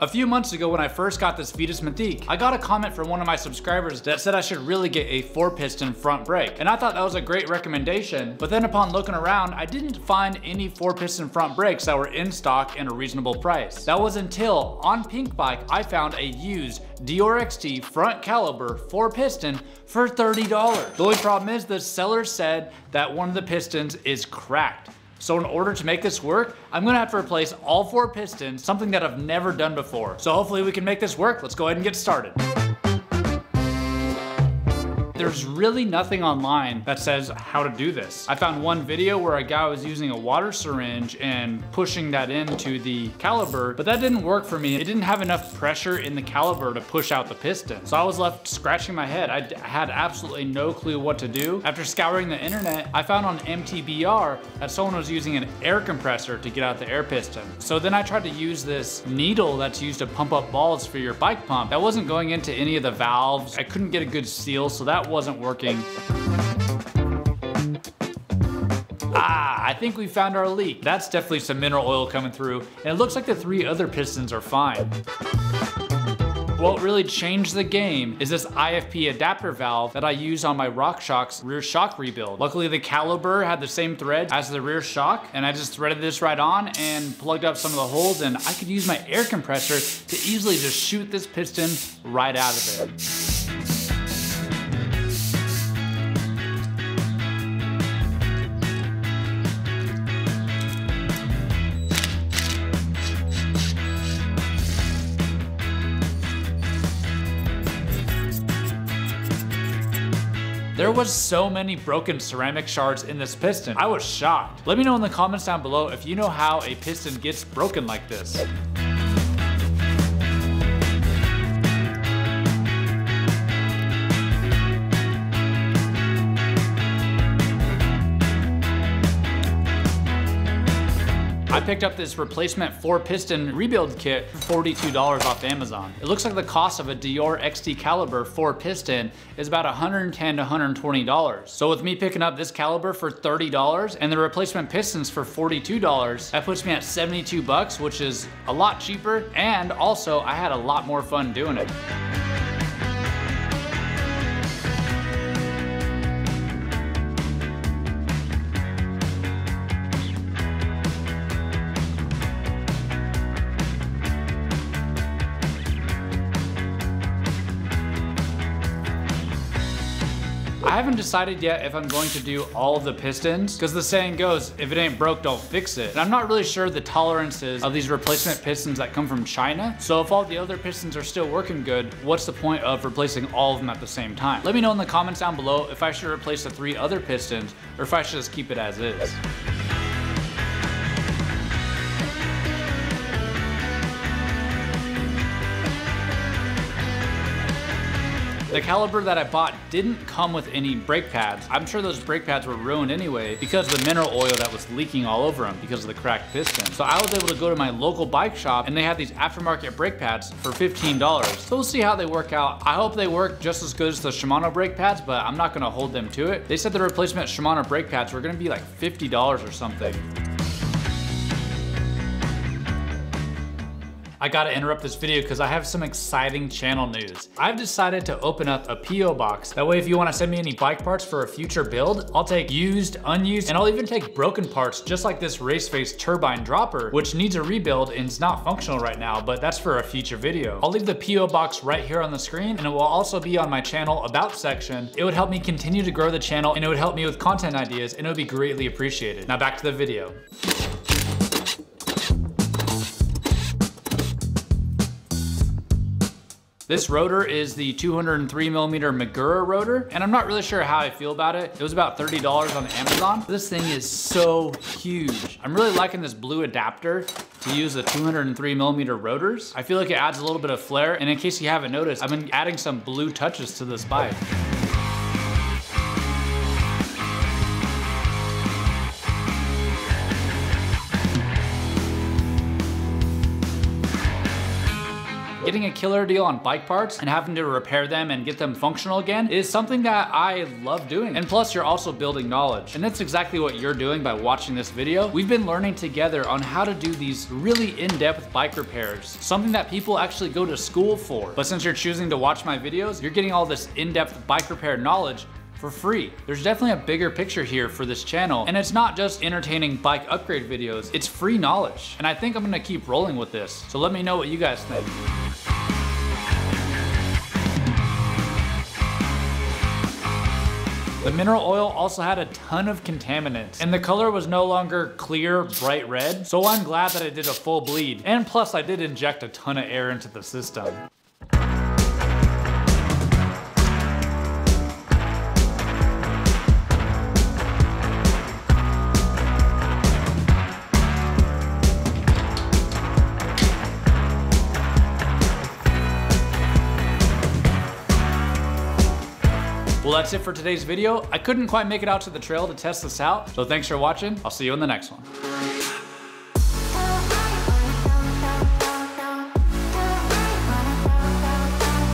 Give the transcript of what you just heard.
A few months ago when I first got this Vitus Mythique, I got a comment from one of my subscribers that said I should really get a four piston front brake. And I thought that was a great recommendation, but then upon looking around, I didn't find any four piston front brakes that were in stock and a reasonable price. That was until on Pinkbike, I found a used Deore XT front caliber four piston for $30. The only problem is the seller said that one of the pistons is cracked. So in order to make this work, I'm gonna have to replace all four pistons, something that I've never done before. So hopefully we can make this work. Let's go ahead and get started. There's really nothing online that says how to do this. I found one video where a guy was using a water syringe and pushing that into the caliper, but that didn't work for me. It didn't have enough pressure in the caliper to push out the piston. So I was left scratching my head. I had absolutely no clue what to do. After scouring the internet, I found on MTBR that someone was using an air compressor to get out the air piston. So then I tried to use this needle that's used to pump up balls for your bike pump. That wasn't going into any of the valves. I couldn't get a good seal, so that wasn't working. Ah, I think we found our leak. That's definitely some mineral oil coming through, and it looks like the three other pistons are fine. What really changed the game is this IFP adapter valve that I use on my RockShox rear shock rebuild. Luckily the caliber had the same thread as the rear shock and I just threaded this right on and plugged up some of the holes and I could use my air compressor to easily just shoot this piston right out of it. There was so many broken ceramic shards in this piston. I was shocked. Let me know in the comments down below if you know how a piston gets broken like this. Picked up this replacement four piston rebuild kit for $42 off Amazon. It looks like the cost of a Deore XT caliber four piston is about 110 to $120. So with me picking up this caliber for $30 and the replacement pistons for $42, that puts me at 72 bucks, which is a lot cheaper. And also I had a lot more fun doing it. Haven't decided yet if I'm going to do all the pistons, because the saying goes, if it ain't broke, don't fix it. And I'm not really sure the tolerances of these replacement pistons that come from China. So if all the other pistons are still working good, what's the point of replacing all of them at the same time? Let me know in the comments down below if I should replace the three other pistons, or if I should just keep it as is. The caliper that I bought didn't come with any brake pads. I'm sure those brake pads were ruined anyway because of the mineral oil that was leaking all over them because of the cracked piston. So I was able to go to my local bike shop and they had these aftermarket brake pads for $15. So we'll see how they work out. I hope they work just as good as the Shimano brake pads, but I'm not gonna hold them to it. They said the replacement Shimano brake pads were gonna be like $50 or something. I gotta interrupt this video because I have some exciting channel news. I've decided to open up a PO box. That way if you wanna send me any bike parts for a future build, I'll take used, unused, and I'll even take broken parts just like this race face turbine dropper, which needs a rebuild and is not functional right now, but that's for a future video. I'll leave the PO box right here on the screen and it will also be on my channel about section. It would help me continue to grow the channel and it would help me with content ideas and it would be greatly appreciated. Now back to the video. This rotor is the 203 millimeter Magura rotor, and I'm not really sure how I feel about it. It was about $30 on Amazon. This thing is so huge. I'm really liking this blue adapter to use the 203 millimeter rotors. I feel like it adds a little bit of flair, and in case you haven't noticed, I've been adding some blue touches to this bike. Getting a killer deal on bike parts and having to repair them and get them functional again is something that I love doing. And plus you're also building knowledge. And that's exactly what you're doing by watching this video. We've been learning together on how to do these really in-depth bike repairs, something that people actually go to school for. But since you're choosing to watch my videos, you're getting all this in-depth bike repair knowledge for free. There's definitely a bigger picture here for this channel, and it's not just entertaining bike upgrade videos, it's free knowledge. And I think I'm gonna keep rolling with this. So let me know what you guys think. The mineral oil also had a ton of contaminants, and the color was no longer clear, bright red, so I'm glad that I did a full bleed. And plus, I did inject a ton of air into the system. That's it for today's video. I couldn't quite make it out to the trail to test this out, so thanks for watching. I'll see you in the next one.